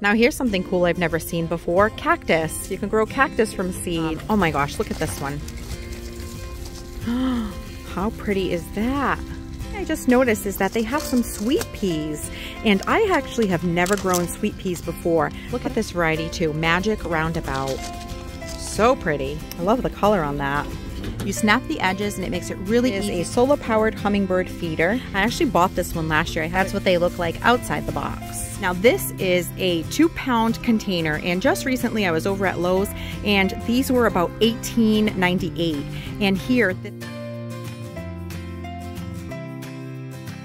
Now here's something cool I've never seen before. Cactus. You can grow cactus from seed. Oh my gosh, look at this one. How pretty is that? I just noticed is that they have some sweet peas and I actually have never grown sweet peas before. Look at this variety too, Magic Roundabout. So pretty. I love the color on that. You snap the edges and it makes it really it easy. a solar powered hummingbird feeder. I actually bought this one last year. That's what they look like outside the box. Now this is a two pound container and just recently I was over at Lowe's and these were about $18.98 and here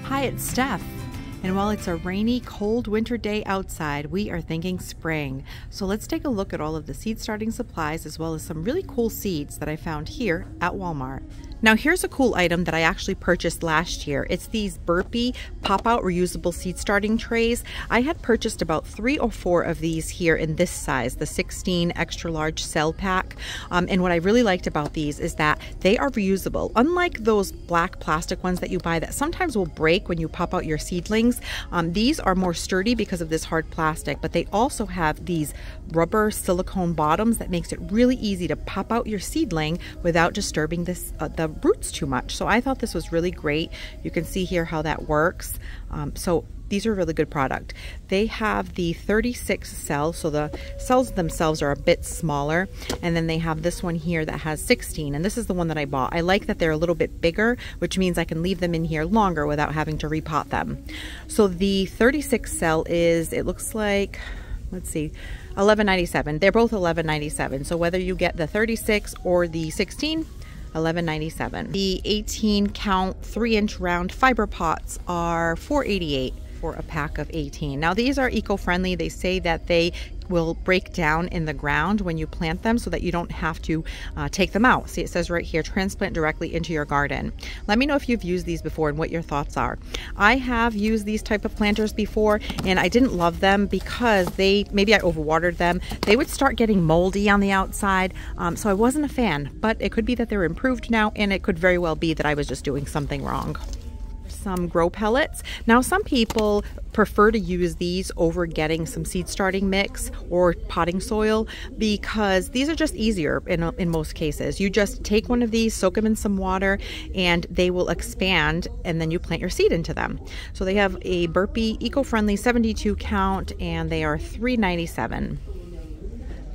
Hi, it's Steph. And while it's a rainy, cold winter day outside, we are thinking spring. So let's take a look at all of the seed starting supplies as well as some really cool seeds that I found here at Walmart. Now here's a cool item that I actually purchased last year. It's these Burpee pop-out reusable seed starting trays. I had purchased about three or four of these here in this size, the 16 extra large cell pack. Um, and what I really liked about these is that they are reusable. Unlike those black plastic ones that you buy that sometimes will break when you pop out your seedlings, um, these are more sturdy because of this hard plastic, but they also have these rubber silicone bottoms that makes it really easy to pop out your seedling without disturbing this uh, the roots too much. So I thought this was really great. You can see here how that works. Um, so these are really good product. They have the 36 cells, so the cells themselves are a bit smaller. And then they have this one here that has 16, and this is the one that I bought. I like that they're a little bit bigger, which means I can leave them in here longer without having to repot them. So the 36 cell is, it looks like, let's see, 11.97. They're both 11.97. So whether you get the 36 or the 16, 11.97. The 18 count 3 inch round fiber pots are 488 for a pack of 18. Now these are eco-friendly. They say that they will break down in the ground when you plant them so that you don't have to uh, take them out. See, it says right here, transplant directly into your garden. Let me know if you've used these before and what your thoughts are. I have used these type of planters before and I didn't love them because they, maybe I overwatered them. They would start getting moldy on the outside. Um, so I wasn't a fan, but it could be that they're improved now and it could very well be that I was just doing something wrong some grow pellets. Now, some people prefer to use these over getting some seed starting mix or potting soil because these are just easier in, in most cases. You just take one of these, soak them in some water, and they will expand, and then you plant your seed into them. So they have a Burpee eco-friendly 72 count, and they are 397.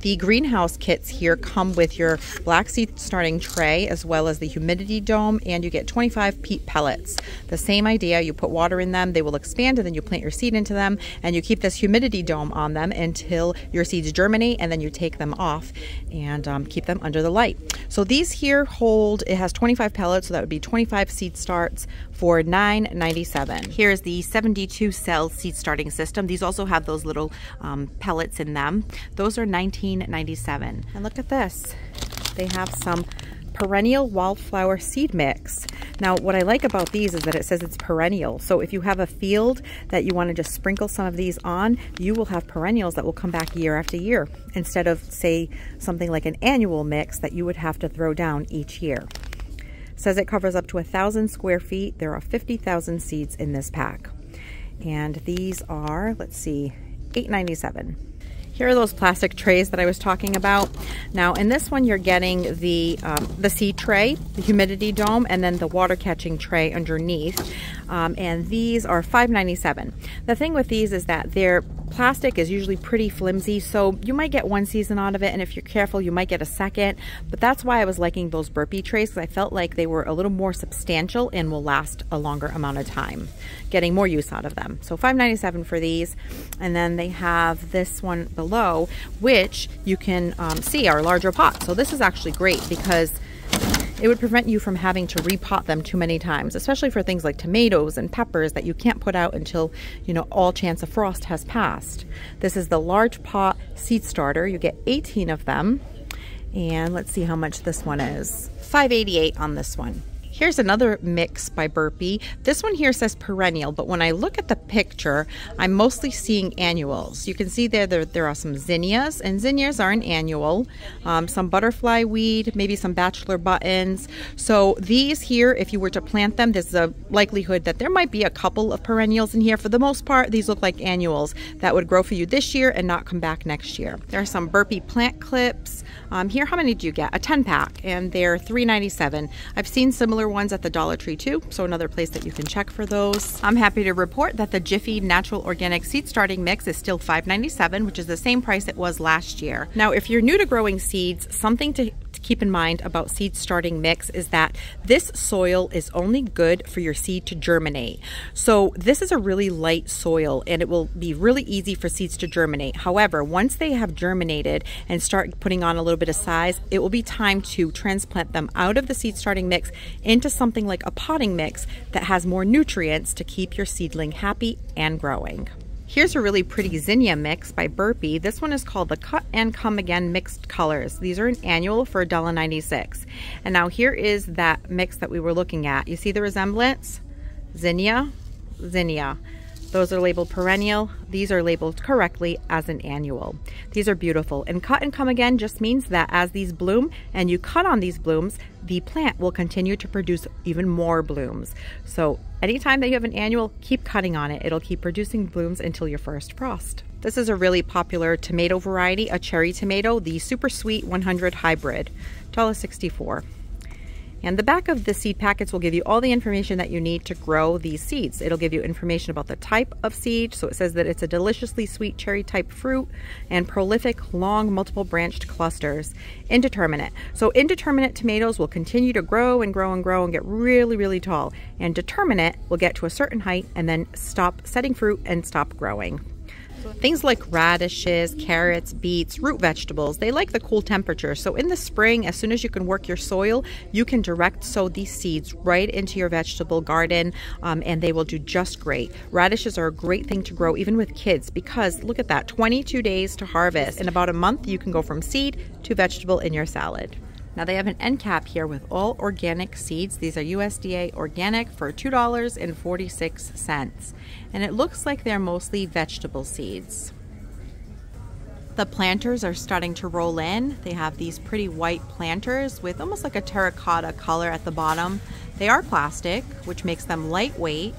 The greenhouse kits here come with your black seed starting tray as well as the humidity dome and you get 25 peat pellets. The same idea, you put water in them, they will expand and then you plant your seed into them and you keep this humidity dome on them until your seeds germinate and then you take them off and um, keep them under the light. So these here hold, it has 25 pellets, so that would be 25 seed starts for $9.97. Here's the 72 cell seed starting system. These also have those little um, pellets in them. Those are 19.97. And look at this. They have some perennial wildflower seed mix. Now, what I like about these is that it says it's perennial. So if you have a field that you want to just sprinkle some of these on, you will have perennials that will come back year after year instead of, say, something like an annual mix that you would have to throw down each year. It says it covers up to a thousand square feet. There are 50,000 seeds in this pack. And these are, let's see, 8.97. Here are those plastic trays that I was talking about. Now in this one you're getting the, um, the seed tray, the humidity dome, and then the water catching tray underneath. Um, and these are $5.97. The thing with these is that they're plastic is usually pretty flimsy, so you might get one season out of it, and if you're careful, you might get a second. But that's why I was liking those Burpee trays, because I felt like they were a little more substantial and will last a longer amount of time, getting more use out of them. So $5.97 for these. And then they have this one below, which you can um, see are larger pots. So this is actually great because it would prevent you from having to repot them too many times, especially for things like tomatoes and peppers that you can't put out until, you know, all chance of frost has passed. This is the large pot seed starter. You get 18 of them. And let's see how much this one is. 588 on this one. Here's another mix by Burpee. This one here says perennial, but when I look at the picture, I'm mostly seeing annuals. You can see there there, there are some zinnias, and zinnias are an annual. Um, some butterfly weed, maybe some bachelor buttons. So these here, if you were to plant them, there's a likelihood that there might be a couple of perennials in here. For the most part, these look like annuals that would grow for you this year and not come back next year. There are some Burpee plant clips. Um, here, how many do you get? A 10 pack, and they're $3.97. I've seen similar ones at the Dollar Tree too, so another place that you can check for those. I'm happy to report that the Jiffy Natural Organic Seed Starting Mix is still $5.97, which is the same price it was last year. Now, if you're new to growing seeds, something to keep in mind about seed starting mix is that this soil is only good for your seed to germinate. So this is a really light soil and it will be really easy for seeds to germinate. However, once they have germinated and start putting on a little bit of size, it will be time to transplant them out of the seed starting mix into something like a potting mix that has more nutrients to keep your seedling happy and growing. Here's a really pretty zinnia mix by Burpee. This one is called the Cut and Come Again Mixed Colors. These are an annual for $1.96. And now here is that mix that we were looking at. You see the resemblance? Zinnia, zinnia. Those are labeled perennial. These are labeled correctly as an annual. These are beautiful. And cut and come again just means that as these bloom and you cut on these blooms, the plant will continue to produce even more blooms. So anytime that you have an annual, keep cutting on it. It'll keep producing blooms until your first frost. This is a really popular tomato variety, a cherry tomato, the Super Sweet 100 Hybrid, $1.64. And the back of the seed packets will give you all the information that you need to grow these seeds. It'll give you information about the type of seed. So it says that it's a deliciously sweet cherry type fruit and prolific, long, multiple branched clusters. Indeterminate. So indeterminate tomatoes will continue to grow and grow and grow and get really, really tall. And determinate will get to a certain height and then stop setting fruit and stop growing. Things like radishes, carrots, beets, root vegetables, they like the cool temperature. So in the spring, as soon as you can work your soil, you can direct sow these seeds right into your vegetable garden um, and they will do just great. Radishes are a great thing to grow even with kids because look at that, 22 days to harvest. In about a month, you can go from seed to vegetable in your salad. Now they have an end cap here with all organic seeds. These are USDA organic for $2.46. And it looks like they're mostly vegetable seeds. The planters are starting to roll in. They have these pretty white planters with almost like a terracotta color at the bottom. They are plastic, which makes them lightweight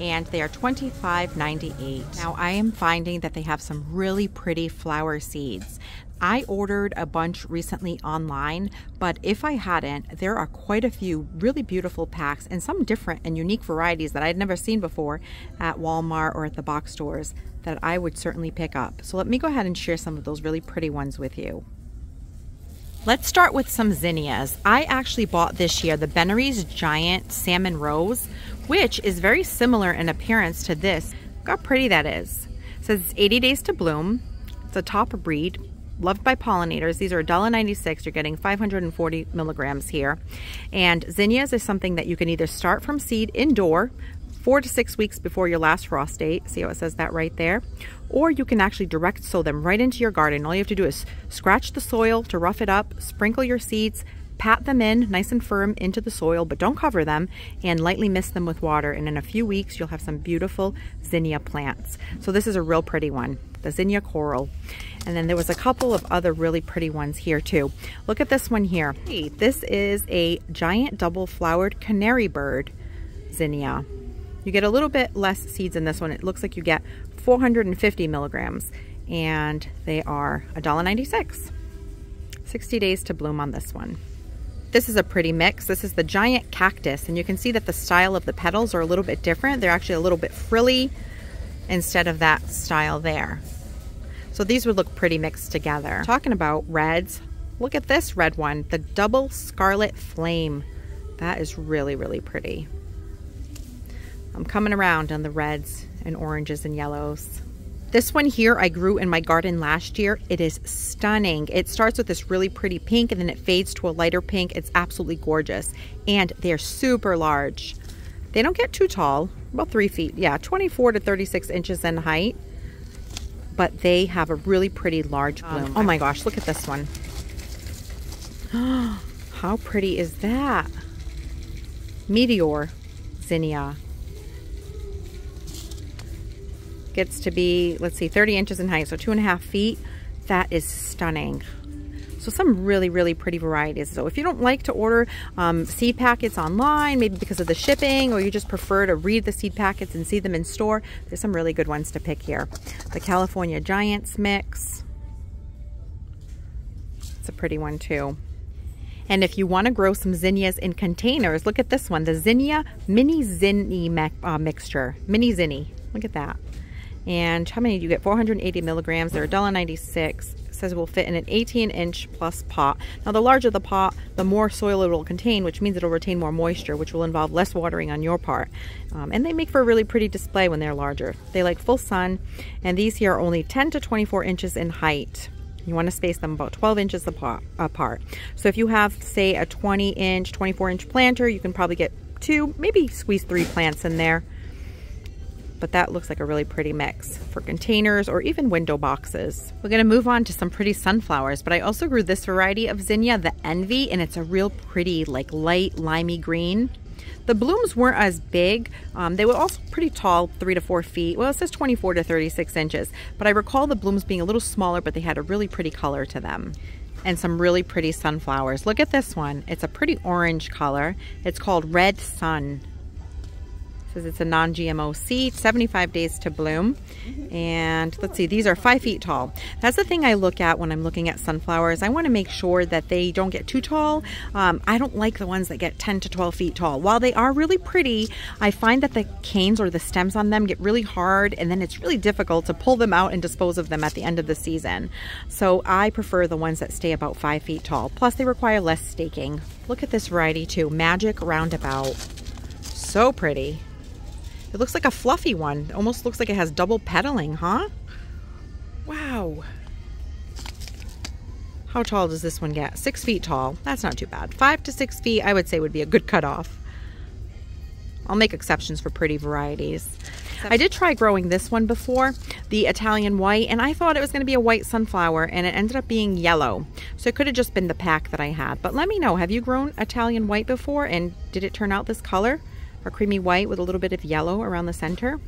and they are $25.98. Now I am finding that they have some really pretty flower seeds. I ordered a bunch recently online, but if I hadn't, there are quite a few really beautiful packs and some different and unique varieties that I'd never seen before at Walmart or at the box stores that I would certainly pick up. So let me go ahead and share some of those really pretty ones with you. Let's start with some zinnias. I actually bought this year the Benary's Giant Salmon Rose, which is very similar in appearance to this. Look how pretty that is. It says it's 80 days to bloom. It's a top breed, loved by pollinators. These are $1.96. You're getting 540 milligrams here. And zinnias is something that you can either start from seed indoor, four to six weeks before your last frost date. See how it says that right there? Or you can actually direct sow them right into your garden. All you have to do is scratch the soil to rough it up, sprinkle your seeds, pat them in nice and firm into the soil, but don't cover them, and lightly mist them with water. And in a few weeks, you'll have some beautiful zinnia plants. So this is a real pretty one, the zinnia coral. And then there was a couple of other really pretty ones here too. Look at this one here. Hey, this is a giant double flowered canary bird zinnia. You get a little bit less seeds in this one. It looks like you get 450 milligrams and they are $1.96. 60 days to bloom on this one. This is a pretty mix. This is the giant cactus and you can see that the style of the petals are a little bit different. They're actually a little bit frilly instead of that style there. So these would look pretty mixed together. Talking about reds, look at this red one, the double scarlet flame. That is really, really pretty. I'm coming around on the reds and oranges and yellows. This one here I grew in my garden last year. It is stunning. It starts with this really pretty pink and then it fades to a lighter pink. It's absolutely gorgeous. And they're super large. They don't get too tall, about three feet. Yeah, 24 to 36 inches in height but they have a really pretty large bloom. Um, oh my gosh, look at this one. How pretty is that? Meteor Zinnia. Gets to be, let's see, 30 inches in height, so two and a half feet. That is stunning. So some really, really pretty varieties. So if you don't like to order um, seed packets online, maybe because of the shipping, or you just prefer to read the seed packets and see them in store, there's some really good ones to pick here. The California Giants mix. It's a pretty one too. And if you want to grow some zinnias in containers, look at this one, the Zinnia Mini Zinni uh, mixture. Mini Zinni. Look at that. And how many do you get? 480 milligrams. They're $1.96 says will fit in an 18 inch plus pot. Now the larger the pot, the more soil it will contain, which means it'll retain more moisture, which will involve less watering on your part. Um, and they make for a really pretty display when they're larger. They like full sun, and these here are only 10 to 24 inches in height. You want to space them about 12 inches apart. So if you have, say, a 20 inch, 24 inch planter, you can probably get two, maybe squeeze three plants in there but that looks like a really pretty mix for containers or even window boxes. We're gonna move on to some pretty sunflowers, but I also grew this variety of zinnia, the Envy, and it's a real pretty, like light limey green. The blooms weren't as big. Um, they were also pretty tall, three to four feet. Well, it says 24 to 36 inches, but I recall the blooms being a little smaller, but they had a really pretty color to them and some really pretty sunflowers. Look at this one. It's a pretty orange color. It's called Red Sun says it's a non-GMO seed, 75 days to bloom. And let's see, these are five feet tall. That's the thing I look at when I'm looking at sunflowers. I want to make sure that they don't get too tall. Um, I don't like the ones that get 10 to 12 feet tall. While they are really pretty, I find that the canes or the stems on them get really hard and then it's really difficult to pull them out and dispose of them at the end of the season. So I prefer the ones that stay about five feet tall. Plus they require less staking. Look at this variety too, Magic Roundabout. So pretty. It looks like a fluffy one. It almost looks like it has double petaling, huh? Wow. How tall does this one get? Six feet tall. That's not too bad. Five to six feet, I would say, would be a good cutoff. I'll make exceptions for pretty varieties. I did try growing this one before, the Italian white, and I thought it was going to be a white sunflower, and it ended up being yellow. So it could have just been the pack that I had. But let me know, have you grown Italian white before, and did it turn out this color? Or creamy white with a little bit of yellow around the center.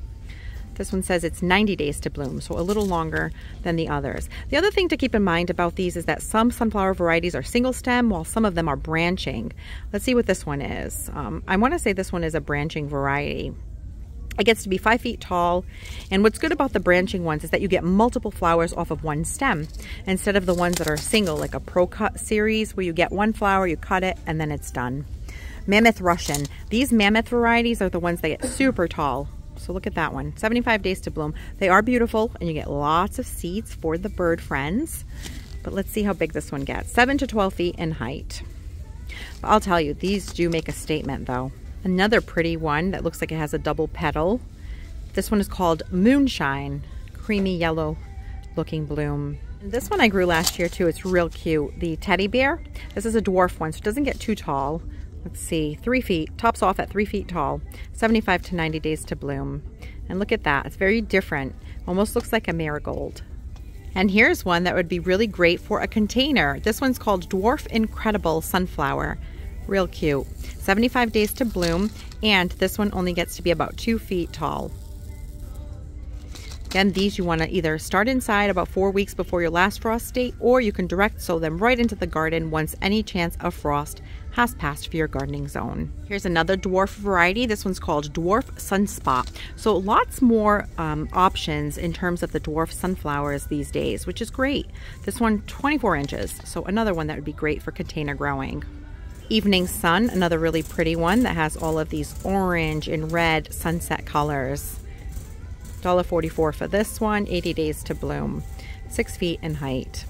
This one says it's 90 days to bloom, so a little longer than the others. The other thing to keep in mind about these is that some sunflower varieties are single stem while some of them are branching. Let's see what this one is. Um, I want to say this one is a branching variety. It gets to be five feet tall. And what's good about the branching ones is that you get multiple flowers off of one stem instead of the ones that are single, like a Pro Cut series where you get one flower, you cut it, and then it's done. Mammoth Russian. These mammoth varieties are the ones that get super tall. So look at that one, 75 days to bloom. They are beautiful and you get lots of seeds for the bird friends. But let's see how big this one gets. 7 to 12 feet in height. But I'll tell you, these do make a statement though. Another pretty one that looks like it has a double petal. This one is called Moonshine. Creamy yellow looking bloom. This one I grew last year too. It's real cute. The teddy bear. This is a dwarf one, so it doesn't get too tall let's see, three feet, tops off at three feet tall, 75 to 90 days to bloom. And look at that, it's very different. Almost looks like a marigold. And here's one that would be really great for a container. This one's called Dwarf Incredible Sunflower. Real cute. 75 days to bloom, and this one only gets to be about two feet tall. Again, these you want to either start inside about four weeks before your last frost date, or you can direct sow them right into the garden once any chance of frost has passed for your gardening zone. Here's another dwarf variety. This one's called Dwarf Sunspot. So lots more um, options in terms of the dwarf sunflowers these days, which is great. This one, 24 inches. So another one that would be great for container growing. Evening Sun, another really pretty one that has all of these orange and red sunset colors. $1.44 for this one, 80 days to bloom, six feet in height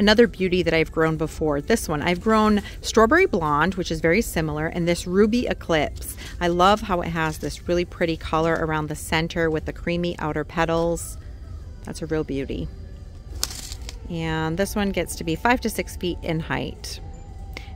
another beauty that I've grown before. This one, I've grown Strawberry Blonde, which is very similar, and this Ruby Eclipse. I love how it has this really pretty color around the center with the creamy outer petals. That's a real beauty. And this one gets to be five to six feet in height.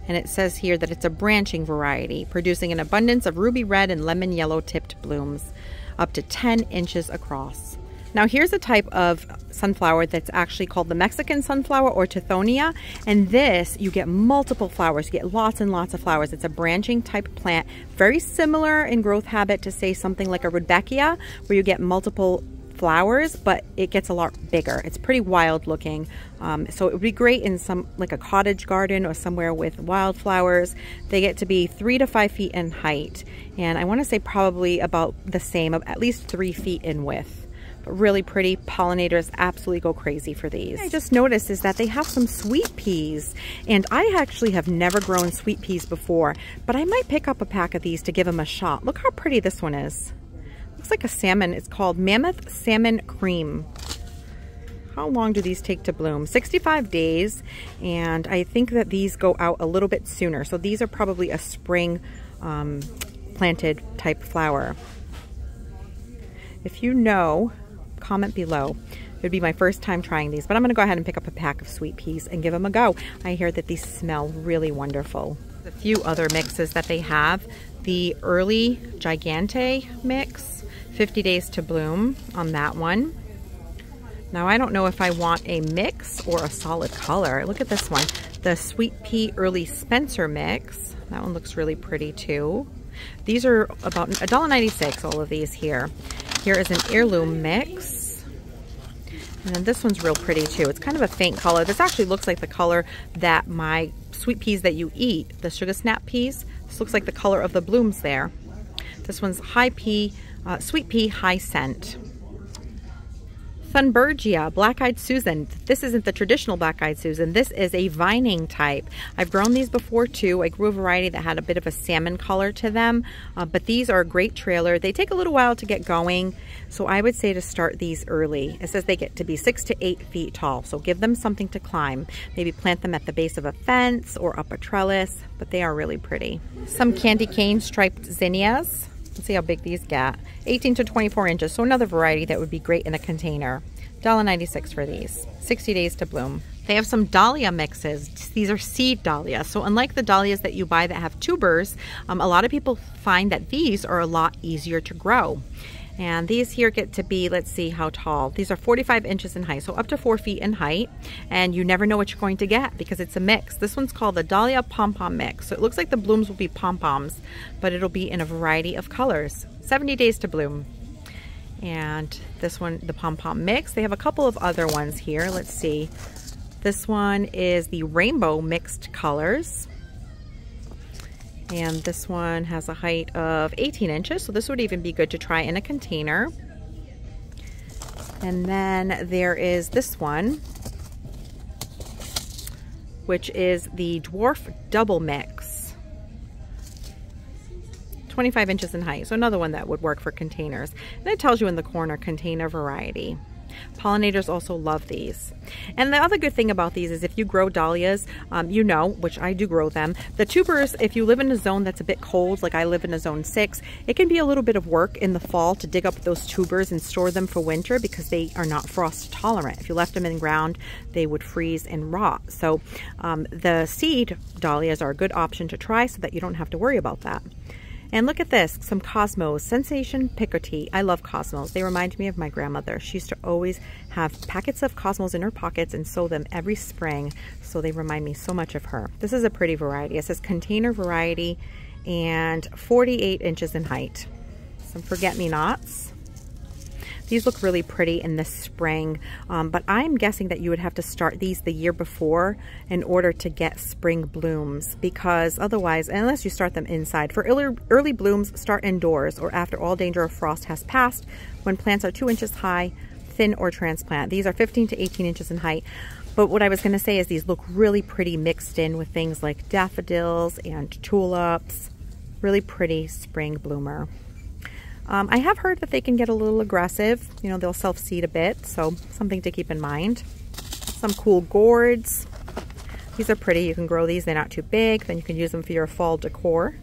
And it says here that it's a branching variety, producing an abundance of ruby red and lemon yellow tipped blooms, up to 10 inches across. Now here's a type of sunflower that's actually called the Mexican sunflower or Tithonia. And this, you get multiple flowers, you get lots and lots of flowers. It's a branching type plant, very similar in growth habit to say something like a Rudbeckia, where you get multiple flowers, but it gets a lot bigger. It's pretty wild looking. Um, so it would be great in some like a cottage garden or somewhere with wildflowers. They get to be three to five feet in height. And I want to say probably about the same, of at least three feet in width really pretty. Pollinators absolutely go crazy for these. I just noticed is that they have some sweet peas and I actually have never grown sweet peas before, but I might pick up a pack of these to give them a shot. Look how pretty this one is. Looks like a salmon. It's called Mammoth Salmon Cream. How long do these take to bloom? 65 days, and I think that these go out a little bit sooner. So these are probably a spring um, planted type flower. If you know, comment below. It would be my first time trying these, but I'm gonna go ahead and pick up a pack of sweet peas and give them a go. I hear that these smell really wonderful. A few other mixes that they have. The early Gigante mix 50 days to bloom on that one. Now I don't know if I want a mix or a solid color. Look at this one. The Sweet Pea Early Spencer mix. That one looks really pretty too. These are about $1.96, all of these here. Here is an heirloom mix. And then this one's real pretty too. It's kind of a faint color. This actually looks like the color that my sweet peas that you eat, the sugar snap peas. This looks like the color of the blooms there. This one's high pea uh, sweet pea high scent. Thunbergia, Black-Eyed Susan. This isn't the traditional Black-Eyed Susan. This is a vining type. I've grown these before too. I grew a variety that had a bit of a salmon color to them, uh, but these are a great trailer. They take a little while to get going, so I would say to start these early. It says they get to be six to eight feet tall, so give them something to climb. Maybe plant them at the base of a fence or up a trellis, but they are really pretty. Some candy cane striped zinnias. Let's see how big these get. 18 to 24 inches, so another variety that would be great in a container. $1.96 for these. 60 days to bloom. They have some dahlia mixes. These are seed dahlias. So unlike the dahlias that you buy that have tubers, um, a lot of people find that these are a lot easier to grow. And these here get to be, let's see how tall. These are 45 inches in height, so up to four feet in height. And you never know what you're going to get because it's a mix. This one's called the Dahlia Pom-Pom Mix. So it looks like the blooms will be pom-poms, but it'll be in a variety of colors. 70 days to bloom. And this one, the pom-pom mix. They have a couple of other ones here. Let's see. This one is the rainbow mixed colors. And this one has a height of 18 inches, so this would even be good to try in a container. And then there is this one, which is the Dwarf Double Mix. 25 inches in height, so another one that would work for containers. And it tells you in the corner container variety. Pollinators also love these. And the other good thing about these is if you grow dahlias, um, you know, which I do grow them, the tubers, if you live in a zone that's a bit cold, like I live in a zone six, it can be a little bit of work in the fall to dig up those tubers and store them for winter because they are not frost tolerant. If you left them in the ground, they would freeze and rot. So um, the seed dahlias are a good option to try so that you don't have to worry about that. And look at this, some Cosmos, Sensation Picotee. I love Cosmos. They remind me of my grandmother. She used to always have packets of Cosmos in her pockets and sew them every spring. So they remind me so much of her. This is a pretty variety. It says container variety and 48 inches in height. Some forget-me-nots. These look really pretty in the spring, um, but I'm guessing that you would have to start these the year before in order to get spring blooms because otherwise, unless you start them inside, for early, early blooms, start indoors or after all danger of frost has passed when plants are two inches high, thin or transplant. These are 15 to 18 inches in height. But what I was going to say is these look really pretty mixed in with things like daffodils and tulips. Really pretty spring bloomer. Um, I have heard that they can get a little aggressive. You know, they'll self-seed a bit, so something to keep in mind. Some cool gourds. These are pretty. You can grow these. They're not too big. Then you can use them for your fall decor.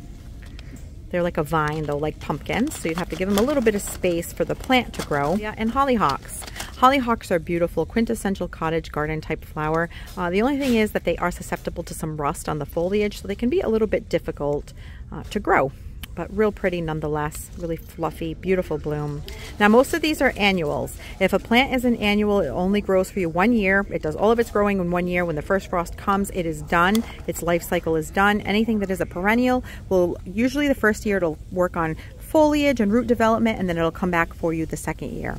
They're like a vine, though, like pumpkins. So you'd have to give them a little bit of space for the plant to grow. Yeah, and hollyhocks. Hollyhocks are beautiful, quintessential cottage garden type flower. Uh, the only thing is that they are susceptible to some rust on the foliage, so they can be a little bit difficult uh, to grow but real pretty nonetheless. Really fluffy, beautiful bloom. Now most of these are annuals. If a plant is an annual, it only grows for you one year. It does all of its growing in one year. When the first frost comes, it is done. Its life cycle is done. Anything that is a perennial will usually the first year it'll work on foliage and root development and then it'll come back for you the second year.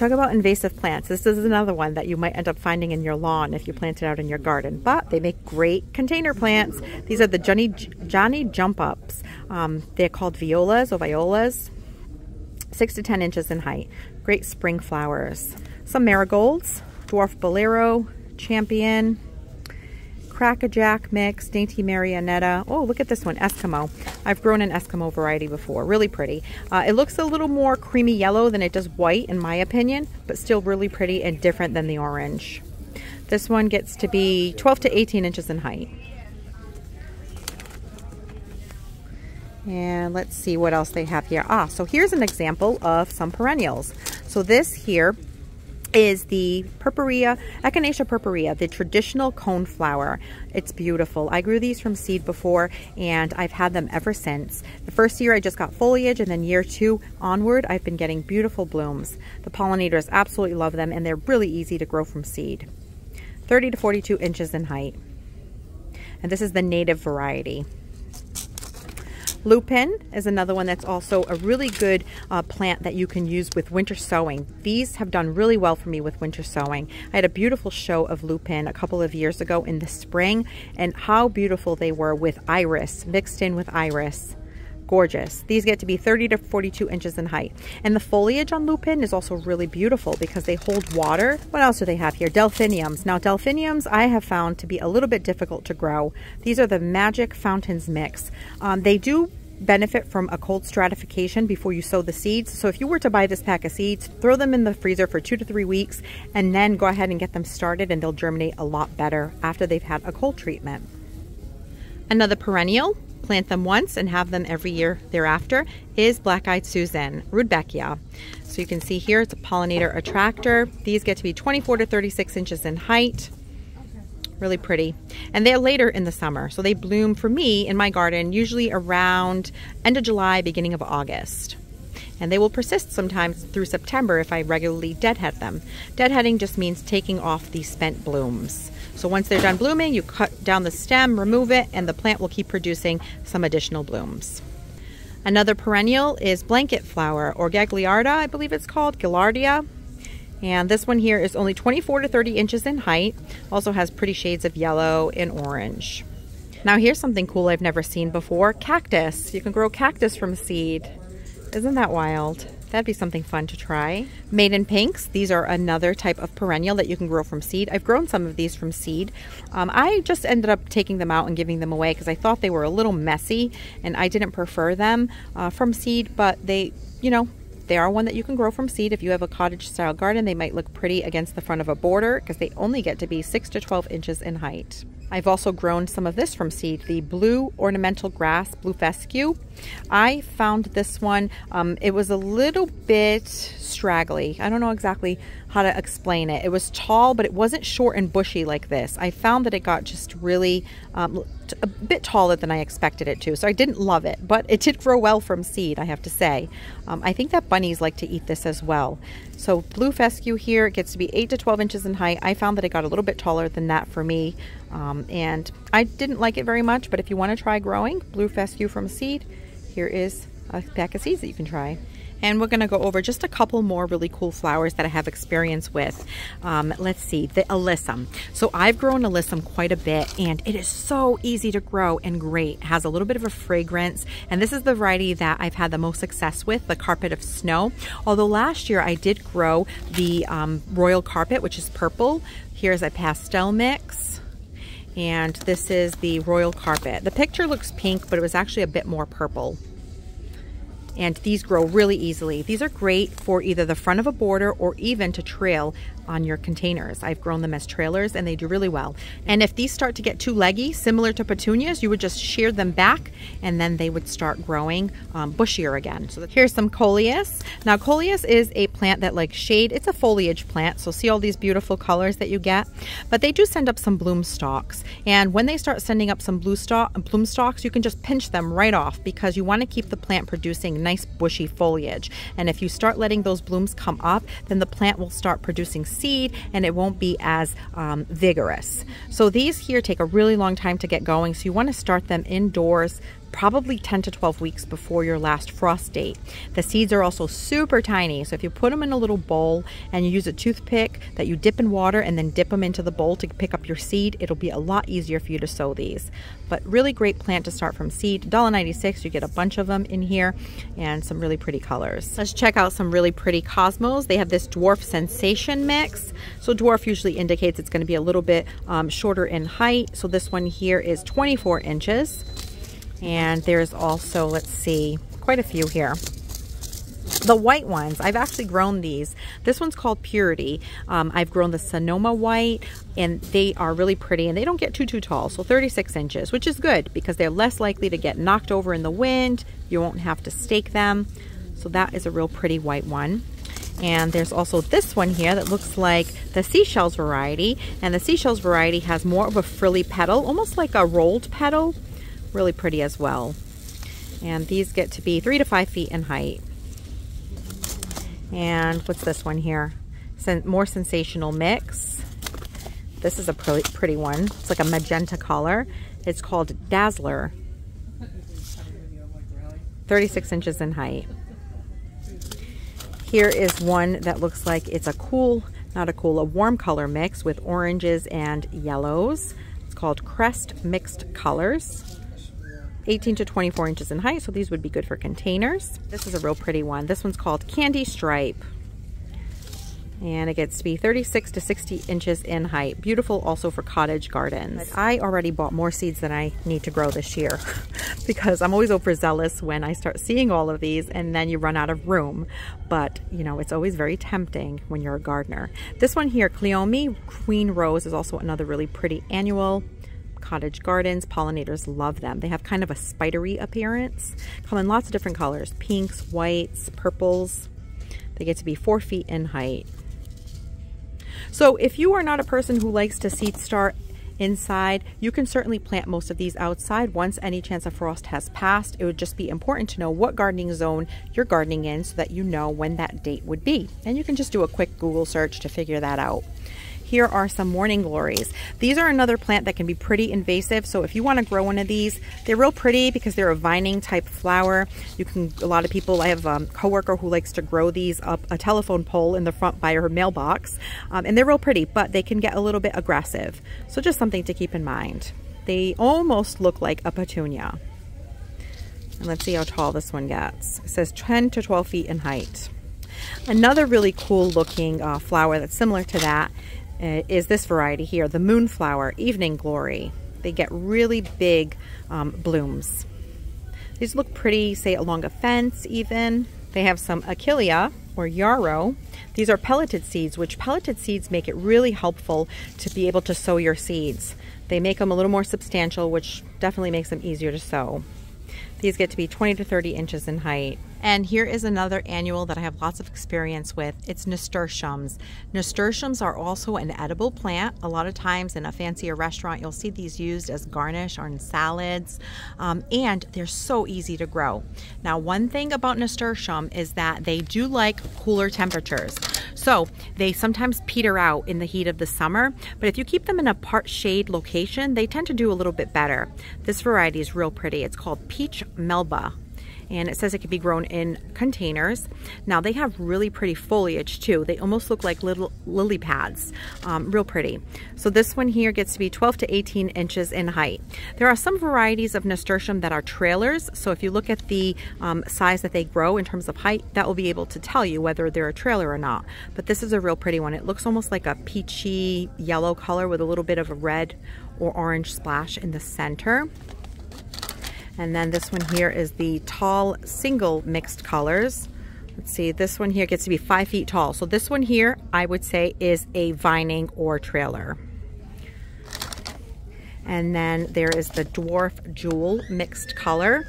Talk about invasive plants. This is another one that you might end up finding in your lawn if you plant it out in your garden, but they make great container plants. These are the Johnny, Johnny Jump Ups. Um, they're called violas or violas, six to 10 inches in height. Great spring flowers. Some marigolds, dwarf bolero, champion, crackerjack mix, dainty marionetta. Oh, look at this one, Eskimo. I've grown an Eskimo variety before, really pretty. Uh, it looks a little more creamy yellow than it does white in my opinion, but still really pretty and different than the orange. This one gets to be 12 to 18 inches in height. And let's see what else they have here. Ah, so here's an example of some perennials. So this here is the purpurea, Echinacea purpurea, the traditional cone flower. It's beautiful. I grew these from seed before and I've had them ever since. The first year I just got foliage and then year two onward I've been getting beautiful blooms. The pollinators absolutely love them and they're really easy to grow from seed. 30 to 42 inches in height. And this is the native variety. Lupin is another one that's also a really good uh, plant that you can use with winter sowing. These have done really well for me with winter sowing. I had a beautiful show of lupin a couple of years ago in the spring and how beautiful they were with iris, mixed in with iris gorgeous. These get to be 30 to 42 inches in height. And the foliage on lupin is also really beautiful because they hold water. What else do they have here? Delphiniums. Now delphiniums I have found to be a little bit difficult to grow. These are the Magic Fountains mix. Um, they do benefit from a cold stratification before you sow the seeds. So if you were to buy this pack of seeds, throw them in the freezer for two to three weeks and then go ahead and get them started and they'll germinate a lot better after they've had a cold treatment. Another perennial plant them once and have them every year thereafter, is Black-Eyed Susan, Rudbeckia. So you can see here it's a pollinator attractor. These get to be 24 to 36 inches in height. Really pretty. And they're later in the summer. So they bloom for me in my garden usually around end of July, beginning of August and they will persist sometimes through September if I regularly deadhead them. Deadheading just means taking off the spent blooms. So once they're done blooming, you cut down the stem, remove it, and the plant will keep producing some additional blooms. Another perennial is blanket flower, or Gagliarda, I believe it's called, Gaillardia. And this one here is only 24 to 30 inches in height. Also has pretty shades of yellow and orange. Now here's something cool I've never seen before. Cactus. You can grow cactus from seed. Isn't that wild? That'd be something fun to try. Maiden Pinks, these are another type of perennial that you can grow from seed. I've grown some of these from seed. Um, I just ended up taking them out and giving them away because I thought they were a little messy and I didn't prefer them uh, from seed, but they, you know, they are one that you can grow from seed. If you have a cottage style garden, they might look pretty against the front of a border because they only get to be 6 to 12 inches in height. I've also grown some of this from seed, the blue ornamental grass, blue fescue. I found this one, um, it was a little bit straggly. I don't know exactly how to explain it. It was tall, but it wasn't short and bushy like this. I found that it got just really um, a bit taller than I expected it to. So I didn't love it, but it did grow well from seed, I have to say. Um, I think that bunnies like to eat this as well. So blue fescue here, gets to be 8 to 12 inches in height. I found that it got a little bit taller than that for me. Um, and I didn't like it very much, but if you want to try growing blue fescue from seed, here is a pack of seeds that you can try. And we're going to go over just a couple more really cool flowers that I have experience with. Um, let's see, the alyssum. So I've grown alyssum quite a bit and it is so easy to grow and great. It has a little bit of a fragrance and this is the variety that I've had the most success with, the carpet of snow. Although last year I did grow the um, royal carpet, which is purple. Here's a pastel mix and this is the royal carpet. The picture looks pink, but it was actually a bit more purple. And these grow really easily. These are great for either the front of a border or even to trail on your containers. I've grown them as trailers and they do really well. And if these start to get too leggy, similar to petunias, you would just shear them back and then they would start growing um, bushier again. So here's some coleus. Now coleus is a plant that likes shade. It's a foliage plant, so see all these beautiful colors that you get, but they do send up some bloom stalks. And when they start sending up some blue stalk, bloom stalks, you can just pinch them right off because you want to keep the plant producing nice bushy foliage. And if you start letting those blooms come up, then the plant will start producing seed and it won't be as um, vigorous. So these here take a really long time to get going. So you want to start them indoors probably 10 to 12 weeks before your last frost date. The seeds are also super tiny, so if you put them in a little bowl and you use a toothpick that you dip in water and then dip them into the bowl to pick up your seed, it'll be a lot easier for you to sow these. But really great plant to start from seed. $1.96, you get a bunch of them in here and some really pretty colors. Let's check out some really pretty cosmos. They have this dwarf sensation mix. So dwarf usually indicates it's going to be a little bit um, shorter in height. So this one here is 24 inches. And there's also, let's see, quite a few here. The white ones, I've actually grown these. This one's called Purity. Um, I've grown the Sonata white and they are really pretty and they don't get too, too tall. So 36 inches, which is good because they're less likely to get knocked over in the wind. You won't have to stake them. So that is a real pretty white one. And there's also this one here that looks like the seashells variety. And the seashells variety has more of a frilly petal, almost like a rolled petal really pretty as well. And these get to be three to five feet in height. And what's this one here? Sen more sensational mix. This is a pretty, pretty one. It's like a magenta color. It's called Dazzler. 36 inches in height. Here is one that looks like it's a cool, not a cool, a warm color mix with oranges and yellows. It's called Crest Mixed Colors. 18 to 24 inches in height, so these would be good for containers. This is a real pretty one. This one's called Candy Stripe. And it gets to be 36 to 60 inches in height. Beautiful also for cottage gardens. But I already bought more seeds than I need to grow this year because I'm always overzealous when I start seeing all of these and then you run out of room. But, you know, it's always very tempting when you're a gardener. This one here, Cleome Queen Rose, is also another really pretty annual cottage gardens. Pollinators love them. They have kind of a spidery appearance. Come in lots of different colors, pinks, whites, purples. They get to be four feet in height. So if you are not a person who likes to seed start inside, you can certainly plant most of these outside once any chance of frost has passed. It would just be important to know what gardening zone you're gardening in so that you know when that date would be. And you can just do a quick Google search to figure that out. Here are some morning glories. These are another plant that can be pretty invasive. So if you want to grow one of these, they're real pretty because they're a vining type flower. You can, a lot of people, I have a coworker who likes to grow these up a telephone pole in the front by her mailbox. Um, and they're real pretty, but they can get a little bit aggressive. So just something to keep in mind. They almost look like a petunia. And let's see how tall this one gets. It says 10 to 12 feet in height. Another really cool looking uh, flower that's similar to that uh, is this variety here, the Moonflower Evening Glory. They get really big um, blooms. These look pretty, say along a fence even. They have some Achillea or yarrow. These are pelleted seeds, which pelleted seeds make it really helpful to be able to sow your seeds. They make them a little more substantial, which definitely makes them easier to sow. These get to be 20 to 30 inches in height. And here is another annual that I have lots of experience with. It's nasturtiums. Nasturtiums are also an edible plant. A lot of times in a fancier restaurant, you'll see these used as garnish or in salads. Um, and they're so easy to grow. Now, one thing about nasturtium is that they do like cooler temperatures. So they sometimes peter out in the heat of the summer, but if you keep them in a part shade location, they tend to do a little bit better. This variety is real pretty. It's called Peach Melba and it says it can be grown in containers. Now they have really pretty foliage too. They almost look like little lily pads, um, real pretty. So this one here gets to be 12 to 18 inches in height. There are some varieties of nasturtium that are trailers. So if you look at the um, size that they grow in terms of height, that will be able to tell you whether they're a trailer or not. But this is a real pretty one. It looks almost like a peachy yellow color with a little bit of a red or orange splash in the center. And then this one here is the tall single mixed colors. Let's see, this one here gets to be five feet tall. So this one here, I would say is a vining or trailer. And then there is the dwarf jewel mixed color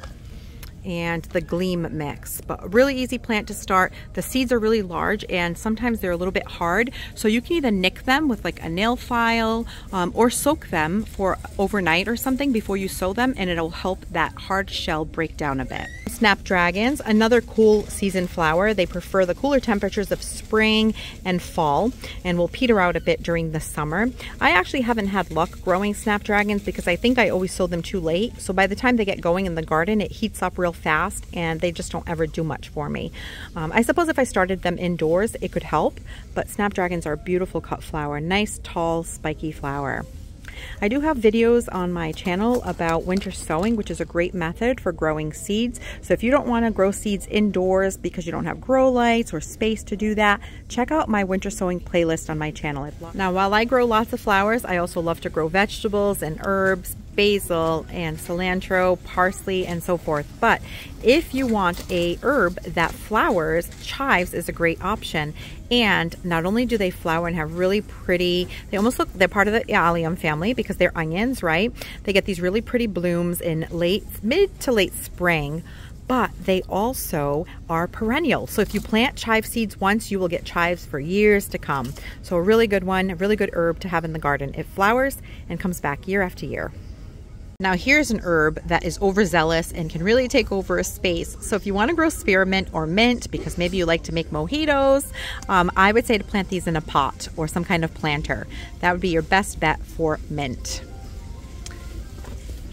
and the gleam mix. But really easy plant to start. The seeds are really large and sometimes they're a little bit hard. So you can either nick them with like a nail file um, or soak them for overnight or something before you sow them and it'll help that hard shell break down a bit snapdragons another cool season flower they prefer the cooler temperatures of spring and fall and will peter out a bit during the summer i actually haven't had luck growing snapdragons because i think i always sow them too late so by the time they get going in the garden it heats up real fast and they just don't ever do much for me. Um, I suppose if I started them indoors, it could help, but snapdragons are a beautiful cut flower, nice, tall, spiky flower. I do have videos on my channel about winter sowing, which is a great method for growing seeds. So if you don't want to grow seeds indoors because you don't have grow lights or space to do that, check out my winter sowing playlist on my channel. Now, while I grow lots of flowers, I also love to grow vegetables and herbs, basil and cilantro, parsley, and so forth. But if you want a herb that flowers, chives is a great option. And not only do they flower and have really pretty, they almost look, they're part of the allium family because they're onions, right? They get these really pretty blooms in late, mid to late spring but they also are perennial. So if you plant chive seeds once, you will get chives for years to come. So a really good one, a really good herb to have in the garden. It flowers and comes back year after year. Now here's an herb that is overzealous and can really take over a space. So if you want to grow spearmint or mint, because maybe you like to make mojitos, um, I would say to plant these in a pot or some kind of planter. That would be your best bet for mint.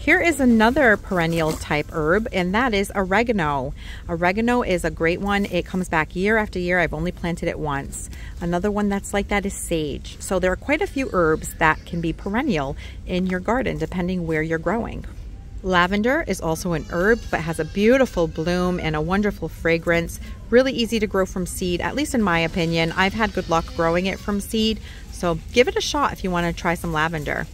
Here is another perennial type herb, and that is oregano. Oregano is a great one. It comes back year after year. I've only planted it once. Another one that's like that is sage. So there are quite a few herbs that can be perennial in your garden, depending where you're growing. Lavender is also an herb, but has a beautiful bloom and a wonderful fragrance. Really easy to grow from seed, at least in my opinion. I've had good luck growing it from seed, so give it a shot if you want to try some lavender.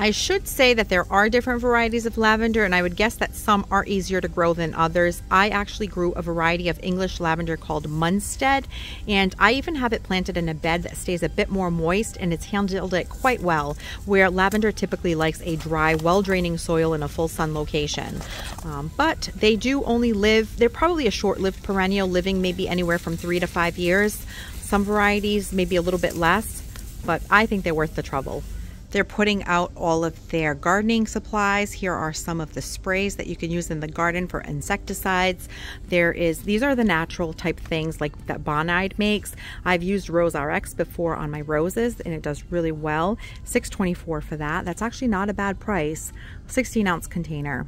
I should say that there are different varieties of lavender and I would guess that some are easier to grow than others. I actually grew a variety of English lavender called Munstead and I even have it planted in a bed that stays a bit more moist and it's handled it quite well where lavender typically likes a dry, well-draining soil in a full sun location. Um, but they do only live, they're probably a short-lived perennial living maybe anywhere from three to five years. Some varieties maybe a little bit less, but I think they're worth the trouble. They're putting out all of their gardening supplies. Here are some of the sprays that you can use in the garden for insecticides. There is, these are the natural type things like that Bonide makes. I've used Rose RX before on my roses and it does really well. 624 for that. That's actually not a bad price. 16 ounce container.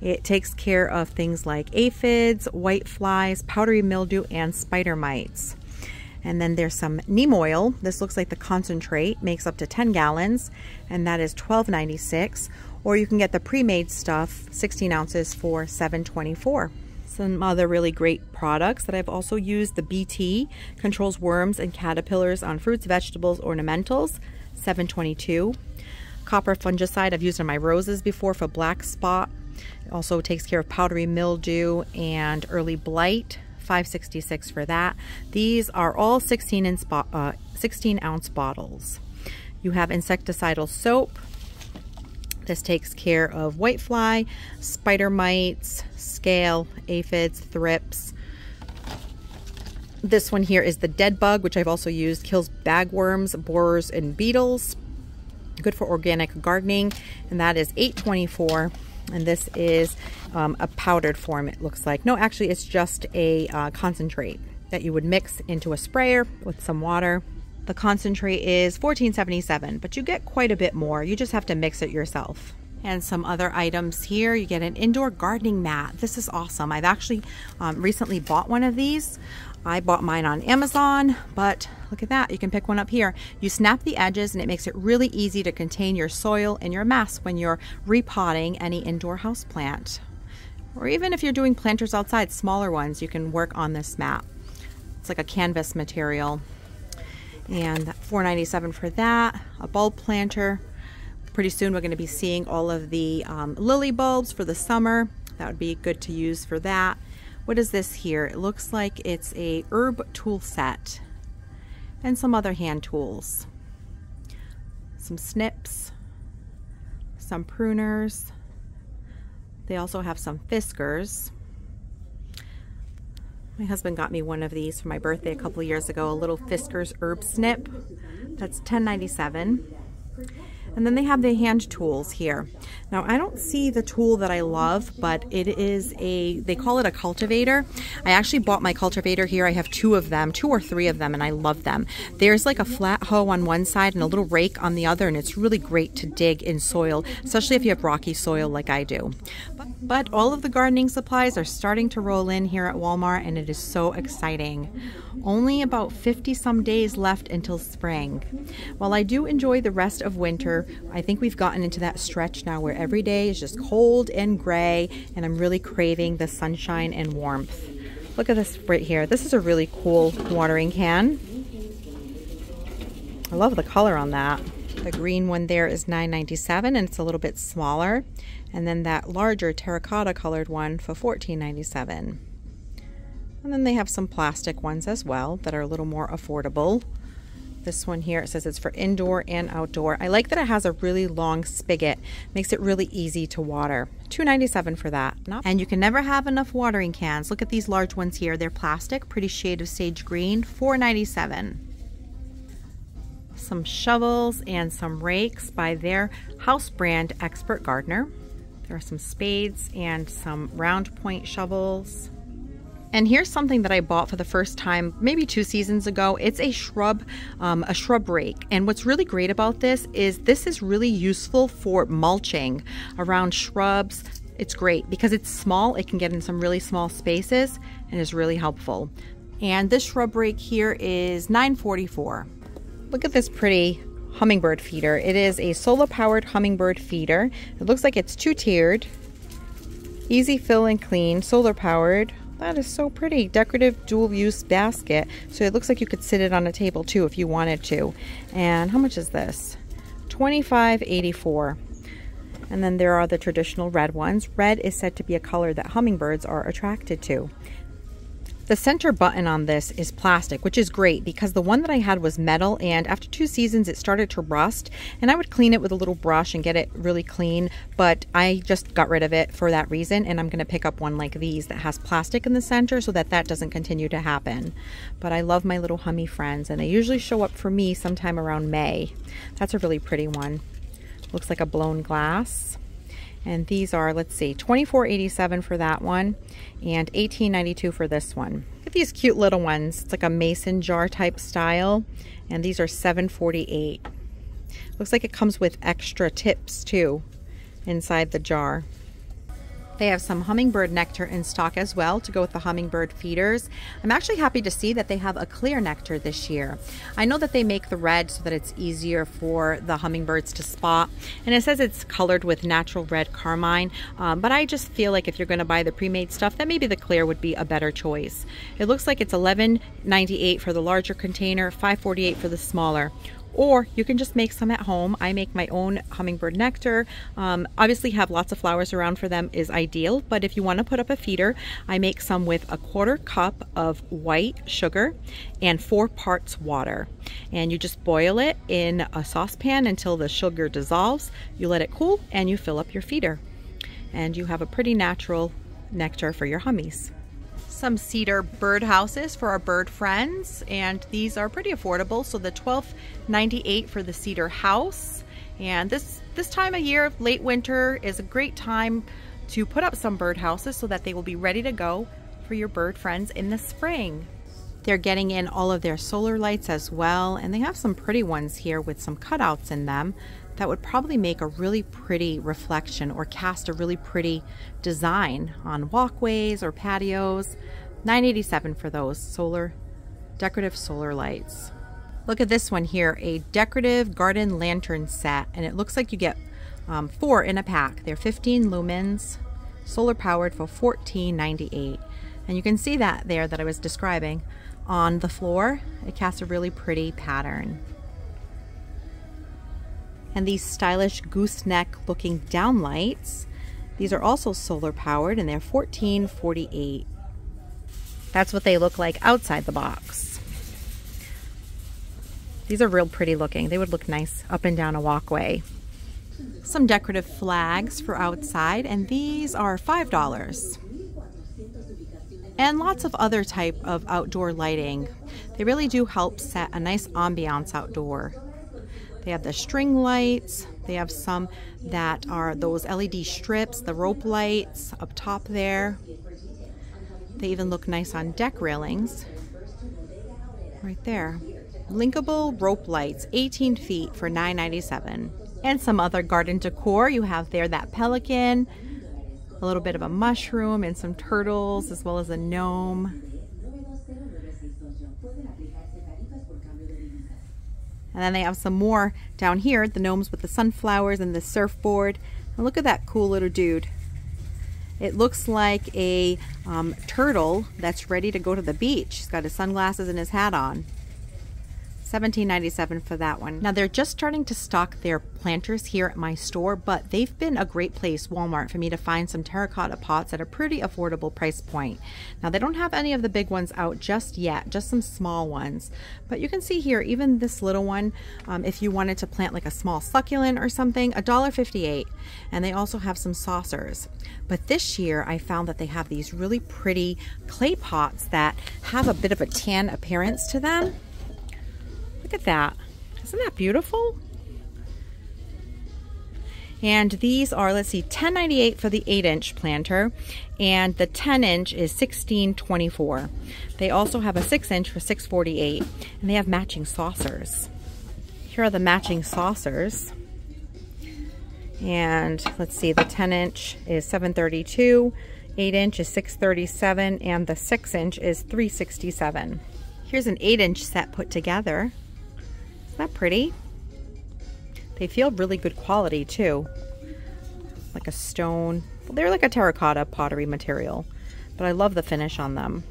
It takes care of things like aphids, white flies, powdery mildew, and spider mites. And then there's some neem oil. This looks like the concentrate, makes up to 10 gallons, and that is $12.96. Or you can get the pre-made stuff, 16 ounces for $7.24. Some other really great products that I've also used, the BT controls worms and caterpillars on fruits, vegetables, ornamentals, $7.22. Copper fungicide I've used on my roses before for black spot. It also takes care of powdery mildew and early blight, 566 for that. These are all 16, in uh, 16 ounce bottles. You have insecticidal soap. This takes care of whitefly, spider mites, scale, aphids, thrips. This one here is the dead bug, which I've also used, kills bagworms, borers, and beetles. Good for organic gardening, and that is 824 and this is um, a powdered form it looks like. No actually it's just a uh, concentrate that you would mix into a sprayer with some water. The concentrate is 1477 but you get quite a bit more. You just have to mix it yourself. And some other items here you get an indoor gardening mat. This is awesome. I've actually um, recently bought one of these I bought mine on Amazon, but look at that. You can pick one up here. You snap the edges and it makes it really easy to contain your soil and your mass when you're repotting any indoor house plant. Or even if you're doing planters outside, smaller ones, you can work on this mat. It's like a canvas material. And $4.97 for that. A bulb planter. Pretty soon we're going to be seeing all of the um, lily bulbs for the summer. That would be good to use for that. What is this here? It looks like it's a herb tool set and some other hand tools. Some snips, some pruners. They also have some fiskars. My husband got me one of these for my birthday a couple years ago, a little Fiskars herb snip. That's $10.97. And then they have the hand tools here. Now I don't see the tool that I love, but it is a, they call it a cultivator. I actually bought my cultivator here. I have two of them, two or three of them, and I love them. There's like a flat hoe on one side and a little rake on the other, and it's really great to dig in soil, especially if you have rocky soil like I do. But, but all of the gardening supplies are starting to roll in here at Walmart, and it is so exciting. Only about 50 some days left until spring. While I do enjoy the rest of winter, I think we've gotten into that stretch now where every day is just cold and gray, and I'm really craving the sunshine and warmth. Look at this right here. This is a really cool watering can. I love the color on that. The green one there is $9.97 and it's a little bit smaller. And then that larger terracotta colored one for $14.97. And then they have some plastic ones as well that are a little more affordable. This one here, it says it's for indoor and outdoor. I like that it has a really long spigot. Makes it really easy to water. $2.97 for that. And you can never have enough watering cans. Look at these large ones here. They're plastic, pretty shade of sage green, $4.97. Some shovels and some rakes by their house brand Expert Gardener. There are some spades and some round point shovels. And here's something that I bought for the first time, maybe two seasons ago. It's a shrub, um, a shrub rake. And what's really great about this is this is really useful for mulching around shrubs. It's great because it's small. It can get in some really small spaces and is really helpful. And this shrub rake here is $9.44. Look at this pretty hummingbird feeder. It is a solar powered hummingbird feeder. It looks like it's two tiered, easy fill and clean, solar powered, that is so pretty. Decorative dual use basket. So it looks like you could sit it on a table too if you wanted to. And how much is this? $25.84. And then there are the traditional red ones. Red is said to be a color that hummingbirds are attracted to. The center button on this is plastic, which is great because the one that I had was metal and after two seasons it started to rust and I would clean it with a little brush and get it really clean, but I just got rid of it for that reason and I'm going to pick up one like these that has plastic in the center so that that doesn't continue to happen. But I love my little hummy friends and they usually show up for me sometime around May. That's a really pretty one. Looks like a blown glass. And these are, let's see, $24.87 for that one and $18.92 for this one. Look at these cute little ones. It's like a mason jar type style. And these are $7.48. Looks like it comes with extra tips too inside the jar. They have some hummingbird nectar in stock as well to go with the hummingbird feeders. I'm actually happy to see that they have a clear nectar this year. I know that they make the red so that it's easier for the hummingbirds to spot. And it says it's colored with natural red carmine. Um, but I just feel like if you're going to buy the pre-made stuff, then maybe the clear would be a better choice. It looks like it's $11.98 for the larger container, $5.48 for the smaller or you can just make some at home. I make my own hummingbird nectar. Um, obviously have lots of flowers around for them is ideal, but if you want to put up a feeder, I make some with a quarter cup of white sugar and four parts water. And you just boil it in a saucepan until the sugar dissolves. You let it cool and you fill up your feeder. And you have a pretty natural nectar for your hummies some cedar bird houses for our bird friends and these are pretty affordable. So the 12.98 for the cedar house. And this this time of year late winter is a great time to put up some bird houses so that they will be ready to go for your bird friends in the spring. They're getting in all of their solar lights as well and they have some pretty ones here with some cutouts in them that would probably make a really pretty reflection or cast a really pretty design on walkways or patios. 987 for those solar decorative solar lights. Look at this one here, a decorative garden lantern set, and it looks like you get um, four in a pack. They're 15 lumens, solar powered for 14.98. And you can see that there that I was describing on the floor. It casts a really pretty pattern. And these stylish gooseneck looking downlights. These are also solar powered and they're 1448. That's what they look like outside the box. These are real pretty looking. They would look nice up and down a walkway. Some decorative flags for outside, and these are $5. And lots of other type of outdoor lighting. They really do help set a nice ambiance outdoor. They have the string lights. They have some that are those LED strips, the rope lights up top there. They even look nice on deck railings. Right there. Linkable rope lights, 18 feet for $9.97. And some other garden decor. You have there that pelican, a little bit of a mushroom, and some turtles, as well as a gnome. And then they have some more down here, the gnomes with the sunflowers and the surfboard. And look at that cool little dude. It looks like a um, turtle that's ready to go to the beach. He's got his sunglasses and his hat on. $17.97 for that one. Now they're just starting to stock their planters here at my store, but they've been a great place, Walmart, for me to find some terracotta pots at a pretty affordable price point. Now they don't have any of the big ones out just yet, just some small ones. But you can see here, even this little one, um, if you wanted to plant like a small succulent or something, $1.58. And they also have some saucers. But this year I found that they have these really pretty clay pots that have a bit of a tan appearance to them. Look at that. Isn't that beautiful? And these are, let's see, 10.98 for the 8 inch planter, and the 10 inch is 16.24. They also have a 6 inch for 6.48, and they have matching saucers. Here are the matching saucers. And let's see, the 10 inch is 732, 8 inch is 637, and the 6 inch is 367. Here's an 8 inch set put together that pretty? They feel really good quality too. Like a stone. Well, they're like a terracotta pottery material, but I love the finish on them.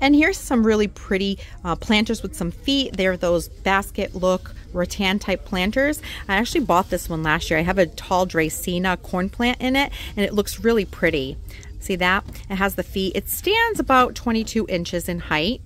And here's some really pretty uh, planters with some feet. They're those basket look rattan type planters. I actually bought this one last year. I have a tall Dracaena corn plant in it and it looks really pretty. See that? It has the feet. It stands about 22 inches in height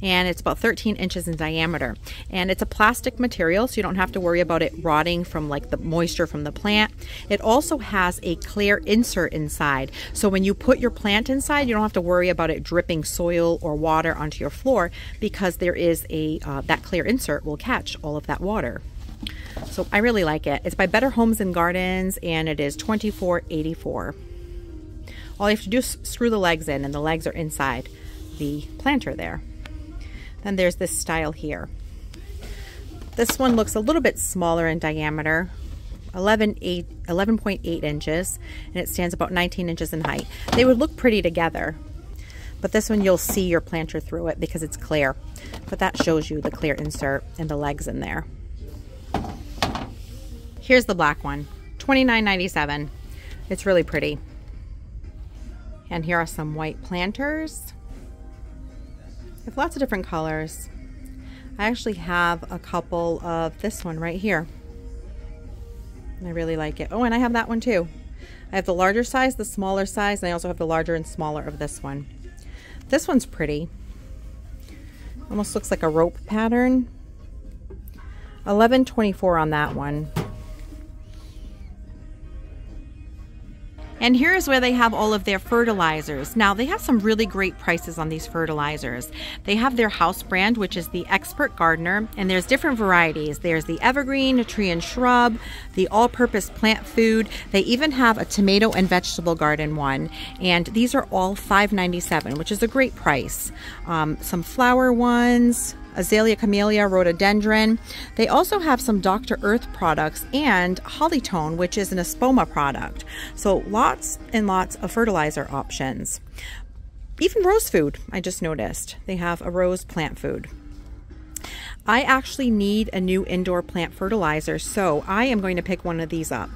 and it's about 13 inches in diameter. And it's a plastic material, so you don't have to worry about it rotting from like the moisture from the plant. It also has a clear insert inside, so when you put your plant inside, you don't have to worry about it dripping soil or water onto your floor because there is a uh, that clear insert will catch all of that water. So I really like it. It's by Better Homes and Gardens and it is $24.84. All you have to do is screw the legs in and the legs are inside the planter there. Then there's this style here. This one looks a little bit smaller in diameter, 11.8 inches, and it stands about 19 inches in height. They would look pretty together, but this one you'll see your planter through it because it's clear. But that shows you the clear insert and the legs in there. Here's the black one, $29.97. It's really pretty. And here are some white planters. I have lots of different colors. I actually have a couple of this one right here. I really like it. Oh, and I have that one too. I have the larger size, the smaller size, and I also have the larger and smaller of this one. This one's pretty. Almost looks like a rope pattern. 11.24 on that one. And here's where they have all of their fertilizers. Now, they have some really great prices on these fertilizers. They have their house brand, which is the Expert Gardener, and there's different varieties. There's the Evergreen, Tree and Shrub, the All Purpose Plant Food. They even have a tomato and vegetable garden one, and these are all $5.97, which is a great price. Um, some flower ones, Azalea Camellia Rhododendron. They also have some Dr. Earth products and Holly-tone, which is an Espoma product. So lots and lots of fertilizer options. Even rose food, I just noticed. They have a rose plant food. I actually need a new indoor plant fertilizer, so I am going to pick one of these up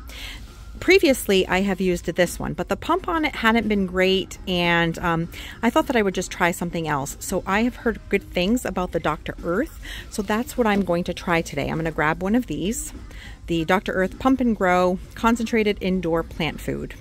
previously I have used this one, but the pump on it hadn't been great, and um, I thought that I would just try something else. So I have heard good things about the Dr. Earth, so that's what I'm going to try today. I'm going to grab one of these. the Dr. Earth Pump and Grow Concentrated Indoor Plant Food.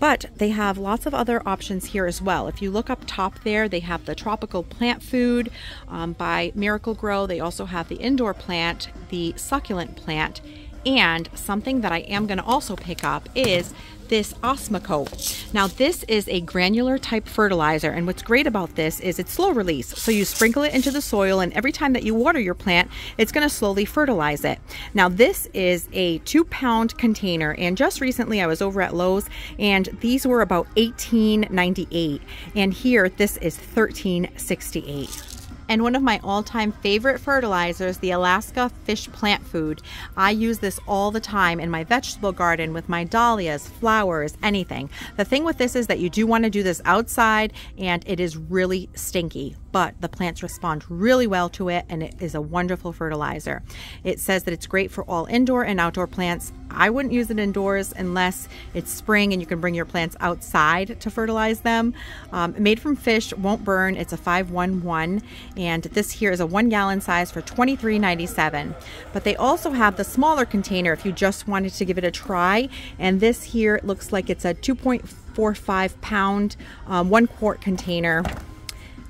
But they have lots of other options here as well. If you look up top there, they have the tropical plant food um, by Miracle-Gro. They also have the indoor plant, the succulent plant, and something that I am going to also pick up is this Osmocote. Now this is a granular type fertilizer and what's great about this is it's slow release. So you sprinkle it into the soil and every time that you water your plant, it's going to slowly fertilize it. Now this is a two pound container and just recently I was over at Lowe's and these were about 18.98 and here this is 13.68 and one of my all-time favorite fertilizers, the Alaska Fish Plant Food. I use this all the time in my vegetable garden with my dahlias, flowers, anything. The thing with this is that you do want to do this outside and it is really stinky but the plants respond really well to it and it is a wonderful fertilizer. It says that it's great for all indoor and outdoor plants. I wouldn't use it indoors unless it's spring and you can bring your plants outside to fertilize them. Um, made from fish, won't burn. It's a 511 and this here is a one gallon size for $23.97. But they also have the smaller container if you just wanted to give it a try. And this here looks like it's a 2.45 pound, um, one quart container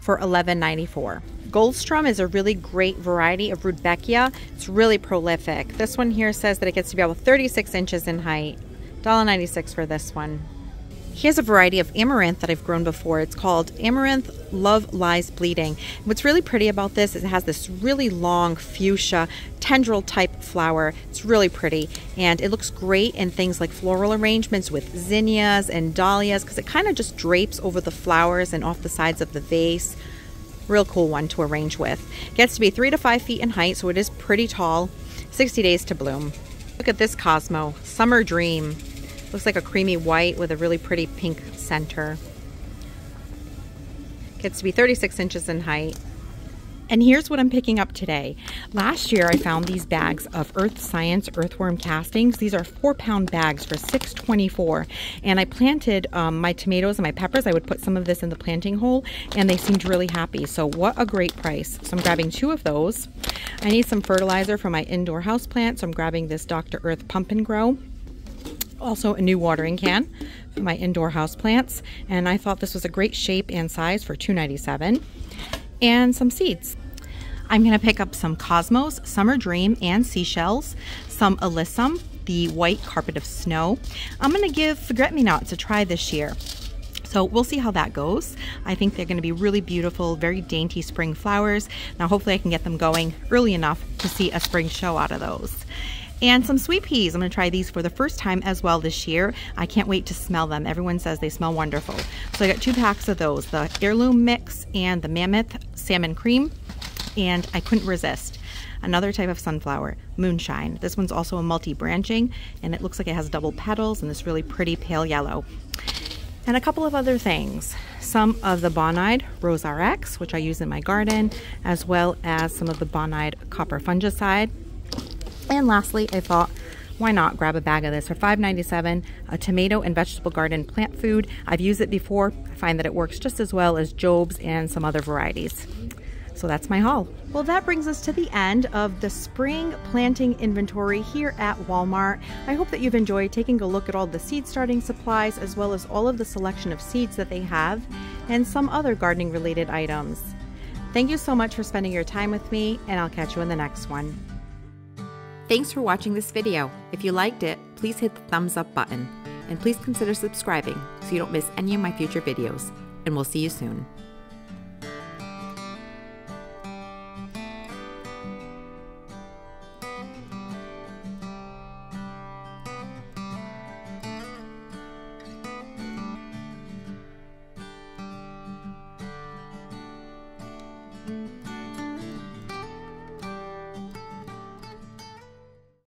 for $11.94. Goldsturm is a really great variety of Rudbeckia. It's really prolific. This one here says that it gets to be about 36 inches in height. $1.96 for this one. Here's a variety of amaranth that I've grown before. It's called Amaranth Love Lies Bleeding. What's really pretty about this is it has this really long fuchsia tendril type flower. It's really pretty and it looks great in things like floral arrangements with zinnias and dahlias because it kind of just drapes over the flowers and off the sides of the vase. Real cool one to arrange with. Gets to be three to five feet in height, so it is pretty tall. 60 days to bloom. Look at this Cosmo, Summer Dream. Looks like a creamy white with a really pretty pink center. Gets to be 36 inches in height. And here's what I'm picking up today. Last year I found these bags of Earth Science earthworm castings. These are four pound bags for $6.24. And I planted um, my tomatoes and my peppers. I would put some of this in the planting hole and they seemed really happy. So what a great price. So I'm grabbing two of those. I need some fertilizer for my indoor house plant. So I'm grabbing this Dr. Earth Pump and Grow also a new watering can for my indoor house plants and I thought this was a great shape and size for $2.97 and some seeds. I'm going to pick up some Cosmos, Summer Dream, and Seashells, some Alyssum, the white carpet of snow. I'm going to give Forget-Me-Nots a try this year. So we'll see how that goes. I think they're going to be really beautiful, very dainty spring flowers. Now hopefully I can get them going early enough to see a spring show out of those and some sweet peas. I'm going to try these for the first time as well this year. I can't wait to smell them. Everyone says they smell wonderful. So I got two packs of those, the heirloom mix and the mammoth salmon cream, and I couldn't resist. Another type of sunflower, moonshine. This one's also a multi-branching, and it looks like it has double petals and this really pretty pale yellow. And a couple of other things. Some of the Bonide Rose RX, which I use in my garden, as well as some of the Bonide Copper Fungicide. And lastly, I thought, why not grab a bag of this for $5.97, a tomato and vegetable garden plant food. I've used it before. I find that it works just as well as Jobe's and some other varieties. So that's my haul. Well, that brings us to the end of the spring planting inventory here at Walmart. I hope that you've enjoyed taking a look at all the seed starting supplies as well as all of the selection of seeds that they have and some other gardening related items. Thank you so much for spending your time with me and I'll catch you in the next one. Thanks for watching this video. If you liked it, please hit the thumbs up button. And please consider subscribing so you don't miss any of my future videos. And we'll see you soon.